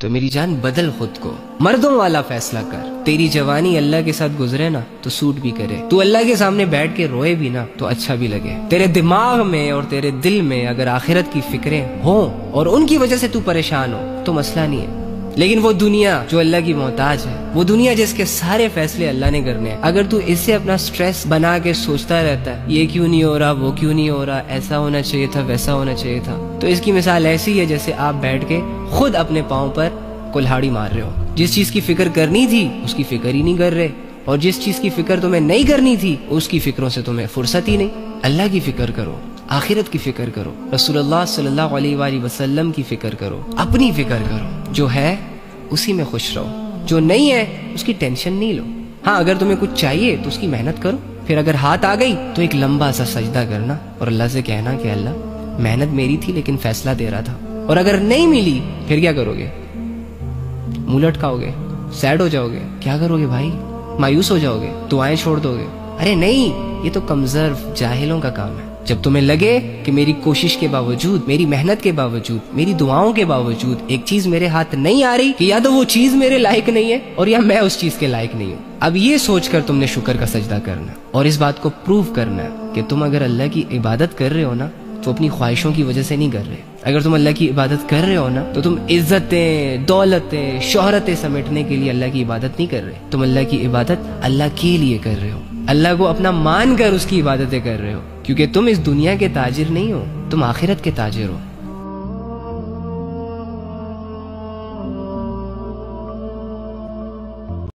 तो मेरी जान बदल खुद को। मर्दों वाला फैसला कर। तेरी जवानी अल्लाह के साथ गुजरे ना तो सूट भी करे। तू अल्लाह के सामने बैठ के रोए भी ना तो अच्छा भी लगे। तेरे दिमाग में और तेरे दिल में अगर आखिरत की फिक्रें हों और उनकी वजह से तू परेशान हो तो मसला नहीं है। लेकिन वो दुनिया जो अल्लाह की मोहताज है, वो दुनिया जिसके सारे फैसले अल्लाह ने करने हैं। अगर तू इससे अपना स्ट्रेस बना के सोचता रहता है ये क्यों नहीं हो रहा, वो क्यों नहीं हो रहा, ऐसा होना चाहिए था, वैसा होना चाहिए था तो इसकी मिसाल ऐसी है जैसे आप बैठ के खुद अपने पाँव पर कुल्हाड़ी मार रहे हो। जिस चीज़ की फ़िक्र करनी थी, उसकी फ़िक्र ही नहीं कर रहे। और जिस चीज़ की फ़िक्र तुम्हें नहीं करनी थी, उसकी फिक्रों से तुम्हें फुर्सत ही नहीं। अल्लाह की फ़िक्र करो, आखिरत की फ़िक्र करो, रसूलुल्लाह सल्लल्लाहु अलैहि वसल्लम की फ़िक्र करो, अपनी फ़िक्र करो। जो है, उसी में खुश रहो। जो नहीं है, उसकी टेंशन नहीं लो। हाँ अगर तुम्हें कुछ चाहिए तो उसकी मेहनत करो। फिर अगर हाथ आ गई तो एक लंबा सा सजदा करना और अल्लाह से कहना कि, अल्लाह, मेहनत मेरी थी, लेकिन फैसला दे रहा था। और अगर नहीं मिली, फिर क्या करोगे? मुँह लटकाओगे सैड हो जाओगे। क्या करोगे भाई? मायूस हो जाओगे, दुआएँ छोड़ दोगे। अरे नहीं ये तो कमज़ोर जाहिलों का काम है। जब तुम्हें लगे कि मेरी कोशिश के बावजूद, मेरी मेहनत के बावजूद, मेरी दुआओं के बावजूद एक चीज़ मेरे हाथ नहीं आ रही, कि या तो वो चीज़ मेरे लायक नहीं है, और या मैं उस चीज़ के लायक नहीं हूँ। अब ये सोचकर तुमने शुक्र का सजदा करना और इस बात को प्रूव करना कि तुम अगर अल्लाह की इबादत कर रहे हो ना तो अपनी ख्वाहिशों की वजह से नहीं कर रहे। अगर तुम अल्लाह की इबादत कर रहे हो ना तो तुम इज्जतें, दौलतें, शोहरतें समेटने के लिए अल्लाह की इबादत नहीं कर रहे। तुम अल्लाह की इबादत अल्लाह के लिए कर रहे हो। अल्लाह को अपना मान कर उसकी इबादतें कर रहे हो। क्योंकि तुम इस दुनिया के ताजिर नहीं हो, तुम आखिरत के ताजिर हो।